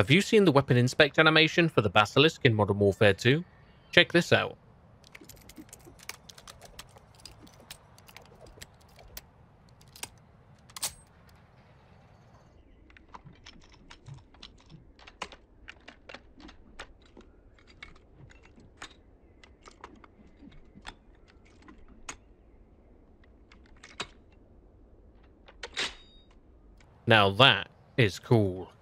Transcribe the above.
Have you seen the weapon inspect animation for the Basilisk in Modern Warfare 2? Check this out. Now that is cool.